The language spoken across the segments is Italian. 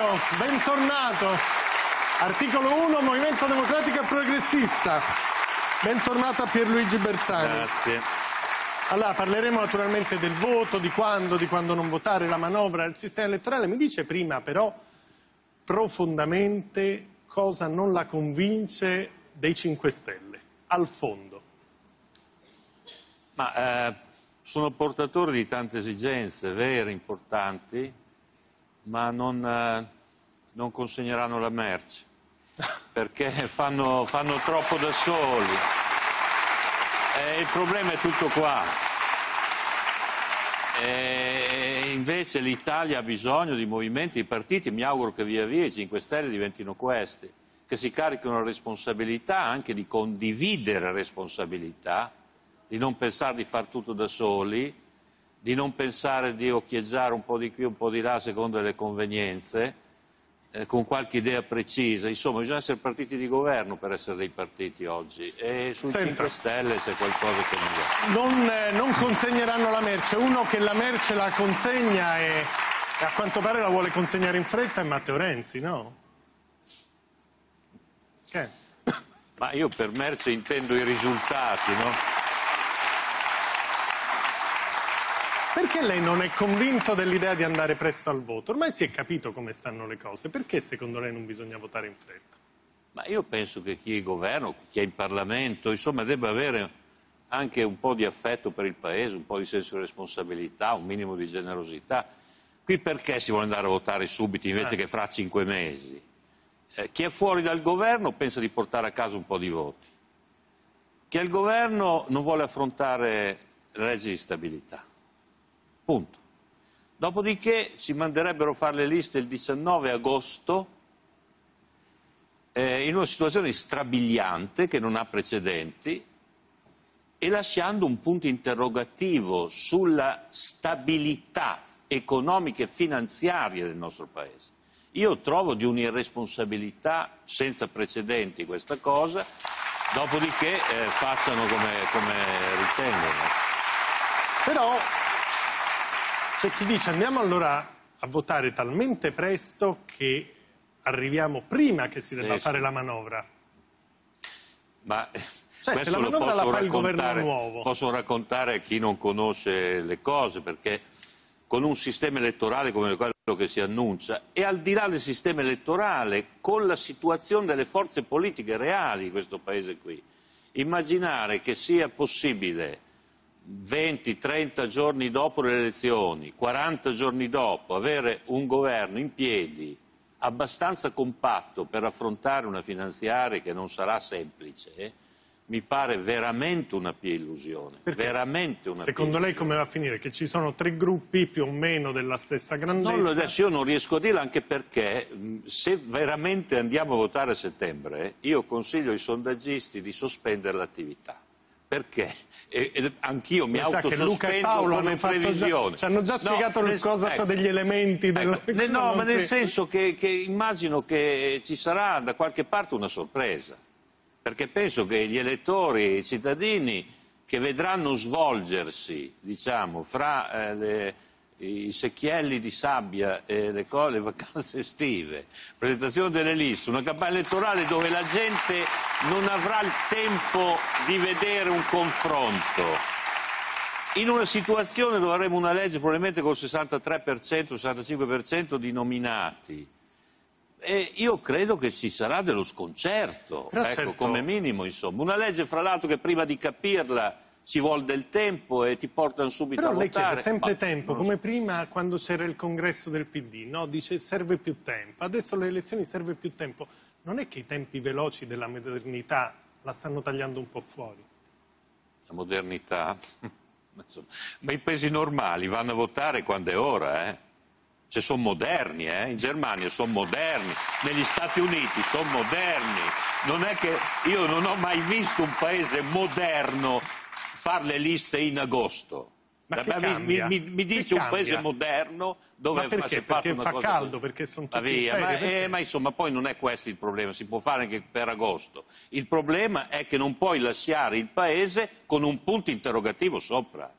Benvenuto, bentornato. Articolo 1, Movimento Democratico e Progressista. Bentornato a Pierluigi Bersani. Grazie. Allora, parleremo naturalmente del voto, di quando, di quando non votare, la manovra, il sistema elettorale. Mi dice prima però profondamente cosa non la convince dei 5 Stelle, al fondo. Ma eh, sono portatori di tante esigenze vere, importanti, ma non, eh, non consegneranno la merce, perché fanno, fanno troppo da soli. E il problema è tutto qua. E invece l'Italia ha bisogno di movimenti, di partiti, mi auguro che via via i 5 Stelle diventino questi, che si carichino la responsabilità anche di condividere responsabilità, di non pensare di far tutto da soli, di non pensare di occhieggiare un po' di qui, un po' di là secondo le convenienze, eh, con qualche idea precisa. Insomma, bisogna essere partiti di governo per essere dei partiti oggi e sul Senta. 5 Stelle c'è qualcosa che non va. Non, eh, non consegneranno la merce. Uno che la merce la consegna e, e a quanto pare la vuole consegnare in fretta è Matteo Renzi, no? Che? Ma io per merce intendo i risultati, no? Perché lei non è convinto dell'idea di andare presto al voto? Ormai si è capito come stanno le cose. Perché secondo lei non bisogna votare in fretta? Ma io penso che chi è in governo, chi è in Parlamento, insomma, debba avere anche un po' di affetto per il Paese, un po' di senso di responsabilità, un minimo di generosità. Qui perché si vuole andare a votare subito invece Eh. che fra cinque mesi? Eh, chi è fuori dal governo pensa di portare a casa un po' di voti. Chi è al governo non vuole affrontare la legge di stabilità. Punto. Dopodiché si manderebbero a fare le liste il 19 agosto eh, in una situazione strabiliante che non ha precedenti e lasciando un punto interrogativo sulla stabilità economica e finanziaria del nostro Paese. Io trovo di un'irresponsabilità senza precedenti questa cosa, dopodiché eh, facciano come, come ritengono. Però c'è chi dice andiamo allora a votare talmente presto che arriviamo prima che si Sì, debba sì. fare la manovra. Ma Cioè, se la manovra la fa il governo nuovo. posso raccontare a chi non conosce le cose, perché con un sistema elettorale come quello che si annuncia e al di là del sistema elettorale, con la situazione delle forze politiche reali di questo Paese qui, immaginare che sia possibile 20-30 giorni dopo le elezioni, 40 giorni dopo, avere un governo in piedi abbastanza compatto per affrontare una finanziaria che non sarà semplice, mi pare veramente una pia illusione. Veramente una Secondo pia lei come va a finire? Che ci sono tre gruppi più o meno della stessa grandezza? Lo- adesso io non riesco a dirlo anche perché mh, se veramente andiamo a votare a settembre, io consiglio ai sondaggisti di sospendere l'attività. Perché? E, e anch'io mi e autosospendo come fatto già- previsione. ci hanno già No, spiegato nel- cosa ecco. sono degli elementi del... Ecco, ne- no, ma nel senso che, che immagino che ci sarà da qualche parte una sorpresa, perché penso che gli elettori, i cittadini che vedranno svolgersi, diciamo, fra eh, le- i secchielli di sabbia e le, co- le vacanze estive, presentazione delle liste, una campagna elettorale dove la gente non avrà il tempo di vedere un confronto in una situazione dove avremo una legge probabilmente col 63%, 65% di nominati. E io credo che ci sarà dello sconcerto, ecco, certo- come minimo, insomma. Una legge, fra l'altro, che prima di capirla ci vuole del tempo e ti portano subito Però a lei votare. chiede sempre Ma tempo, come prima quando c'era il congresso del PD, no? Dice serve più tempo, adesso le elezioni serve più tempo. Non è che i tempi veloci della modernità la stanno tagliando un po' fuori? La modernità. Ma i paesi normali vanno a votare quando è ora, eh? Cioè sono moderni, eh? In Germania sono moderni, negli Stati Uniti sono moderni. Non è che io non ho mai visto un paese moderno fare le liste in agosto. Ma che mi, mi- mi dice un paese moderno dove Ma perché? Perché una fa cosa caldo, perché sono tutti via, ferie, ma, perché? eh, ma insomma poi non è questo il problema, si può fare anche per agosto. Il problema è che non puoi lasciare il paese con un punto interrogativo sopra.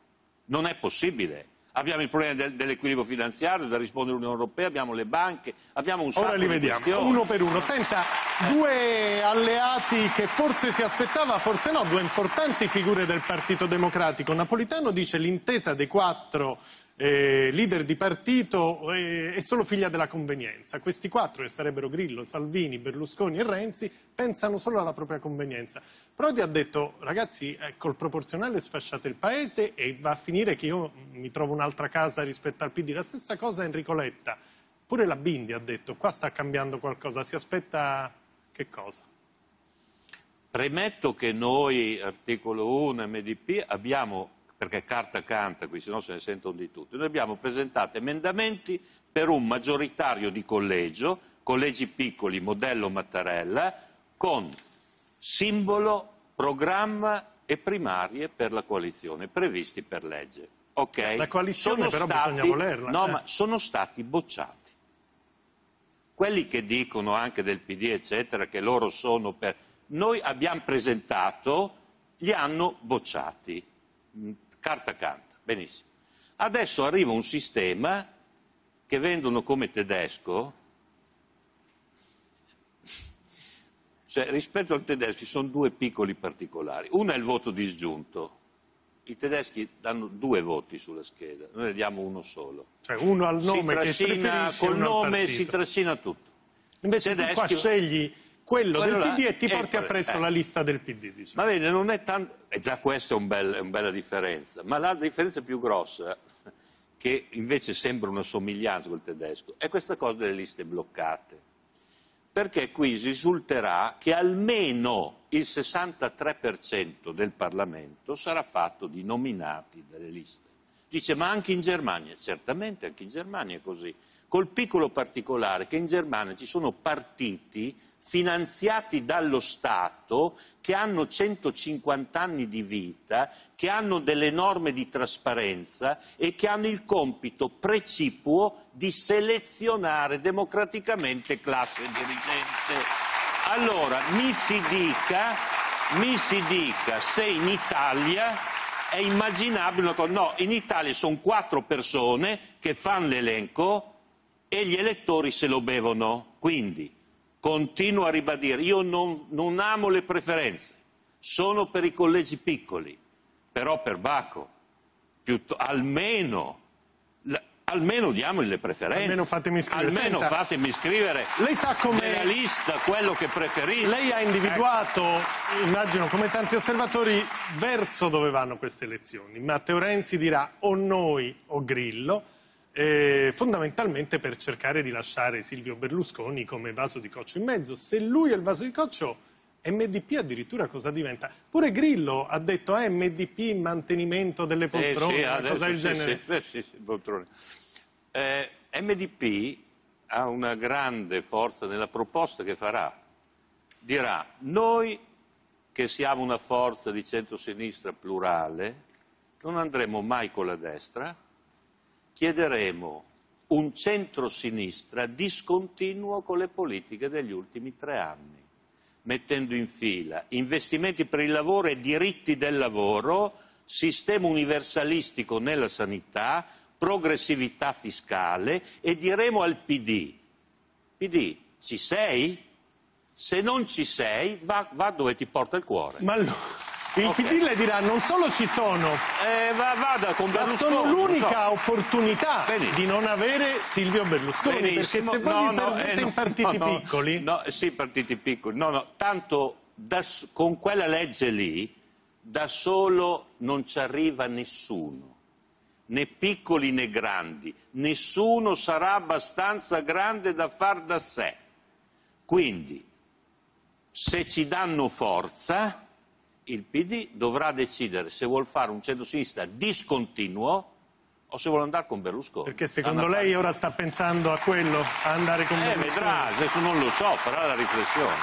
Non è possibile. Abbiamo il problema del, dell'equilibrio finanziario da rispondere all'Unione Europea, abbiamo le banche, abbiamo un sacco Ora li vediamo, uno per uno. Senta, due alleati che forse si aspettava, forse no, due importanti figure del Partito Democratico. Napolitano dice l'intesa dei quattro eh, leader di partito eh, è solo figlia della convenienza. Questi quattro, che sarebbero Grillo, Salvini, Berlusconi e Renzi, pensano solo alla propria convenienza. Prodi ha detto, ragazzi, eh, col proporzionale sfasciate il paese e va a finire che io mi trovo un'altra casa rispetto al PD. La stessa cosa Enrico Letta. Pure la Bindi ha detto, qua sta cambiando qualcosa, si aspetta che cosa? Premetto che noi, articolo 1 MDP, abbiamo perché carta canta qui, se no se ne sentono di tutti. Noi abbiamo presentato emendamenti per un maggioritario di collegio, collegi piccoli, modello Mattarella, con simbolo, programma e primarie per la coalizione, previsti per legge. Okay? La coalizione sono però stati, bisogna volerla. No, eh. ma sono stati bocciati. Quelli che dicono anche del PD, eccetera, che loro sono per... Noi abbiamo presentato, li hanno bocciati carta canta, benissimo. Adesso arriva un sistema che vendono come tedesco, cioè rispetto al tedesco ci sono due piccoli particolari. Uno è il voto disgiunto. I tedeschi danno due voti sulla scheda, noi ne diamo uno solo. Cioè uno al nome che si trascina, preferisce col nome si trascina tutto. Invece tu qua tedeschi- scegli quello, Quello del PD e ti porti quello- appresso eh. la lista del PD. diciamo. Ma vede, non è tanto, e già questa è, un bel- è una bella differenza, ma la differenza più grossa, che invece sembra una somiglianza col tedesco, è questa cosa delle liste bloccate. Perché qui risulterà che almeno il 63% del Parlamento sarà fatto di nominati dalle liste. Dice, ma anche in Germania? Certamente, anche in Germania è così. Col piccolo particolare che in Germania ci sono partiti finanziati dallo Stato che hanno 150 anni di vita, che hanno delle norme di trasparenza e che hanno il compito precipuo di selezionare democraticamente classe dirigente. Allora, mi si dica, mi si dica se in Italia è immaginabile una cosa. No, in Italia sono quattro persone che fanno l'elenco e gli elettori se lo bevono. Quindi, continuo a ribadire, io non, non amo le preferenze, sono per i collegi piccoli, però per Bacco, piutto- almeno, almeno diamogli le preferenze. Almeno fatemi scrivere. Almeno Senta, fatemi scrivere Lei sa nella come lista quello che preferisce. lei ha individuato, immagino come tanti osservatori, verso dove vanno queste elezioni. Matteo Renzi dirà o noi o Grillo, eh, fondamentalmente per cercare di lasciare Silvio Berlusconi come vaso di coccio in mezzo. Se lui è il vaso di coccio, MDP addirittura cosa diventa? Pure Grillo ha detto eh, MDP mantenimento delle Sì, poltrone, sì, una adesso cosa del sì, genere. sì, sì, sì. Eh, MDP ha una grande forza nella proposta che farà. Dirà, noi che siamo una forza di centrosinistra plurale, non andremo mai con la destra, chiederemo un centrosinistra discontinuo con le politiche degli ultimi tre anni mettendo in fila investimenti per il lavoro e diritti del lavoro, sistema universalistico nella sanità, progressività fiscale e diremo al PD, PD, ci sei? Se non ci sei, va, va dove ti porta il cuore. Il Ok. PD le dirà non solo ci sono, Eh, va- vada ma sono l'unica so. opportunità Benissimo. di non avere Silvio Berlusconi, perché Benissimo. se voi No, no, eh, in partiti no, piccoli, No, sì, partiti piccoli. No, no, tanto da con quella legge lì da solo non ci arriva nessuno, né piccoli né grandi. Nessuno sarà abbastanza grande da far da sé. Quindi, se ci danno forza, il PD dovrà decidere se vuol fare un centro-sinistra discontinuo o se vuole andare con Berlusconi. perché secondo Da una lei ora sta pensando a quello, a andare con Eh, Berlusconi. vedrà, adesso non lo so, farà la riflessione.